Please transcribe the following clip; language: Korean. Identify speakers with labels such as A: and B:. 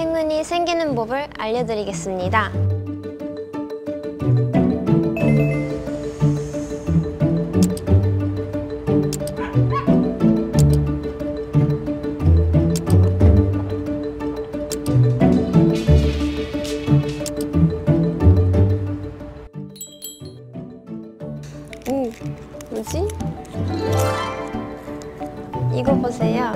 A: 행운이 생기는 법을 알려드리겠습니다. 오, 뭐지? 이거 보세요.